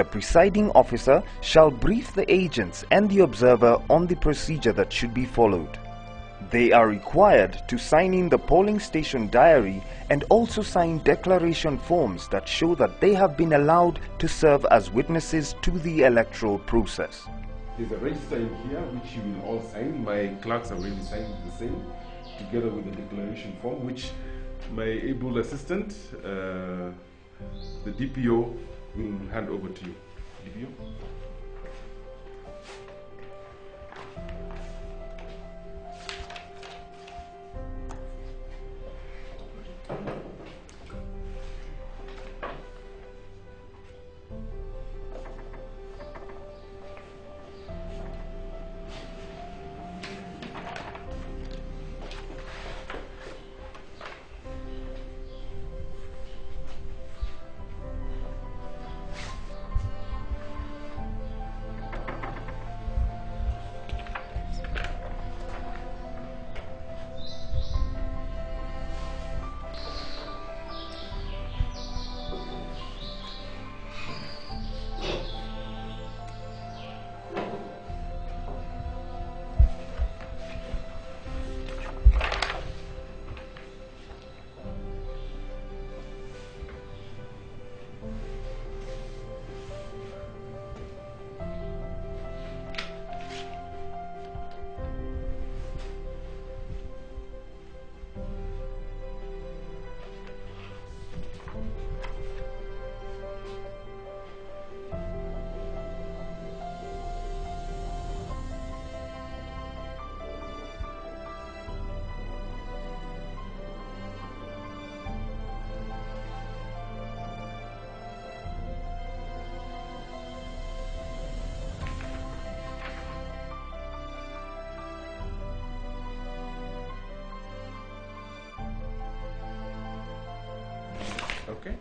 The presiding officer shall brief the agents and the observer on the procedure that should be followed. They are required to sign in the polling station diary and also sign declaration forms that show that they have been allowed to serve as witnesses to the electoral process. There's a register in here which you will all sign. My clerks have already signed the same together with the declaration form which my able assistant, uh, the DPO, will hand over to you. DPO? Okay.